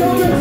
Don't